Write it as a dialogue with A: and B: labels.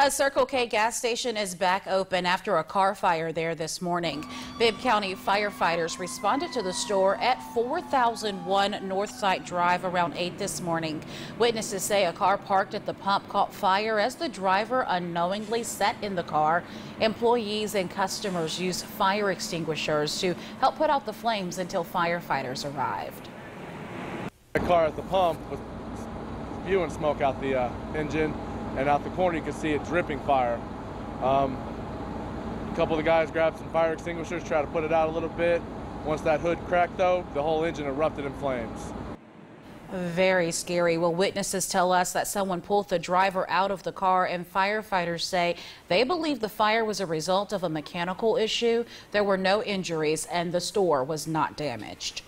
A: A Circle K gas station is back open after a car fire there this morning. Bibb County firefighters responded to the store at 4001 Northside Drive around 8 this morning. Witnesses say a car parked at the pump caught fire as the driver unknowingly sat in the car. Employees and customers used fire extinguishers to help put out the flames until firefighters arrived.
B: The car at the pump was spewing smoke out the uh, engine and out the corner you can see it dripping fire. Um, a couple of the guys grabbed some fire extinguishers, tried to put it out a little bit. Once that hood cracked though, the whole engine erupted in flames.
A: Very scary. Well, witnesses tell us that someone pulled the driver out of the car, and firefighters say they believe the fire was a result of a mechanical issue. There were no injuries, and the store was not damaged.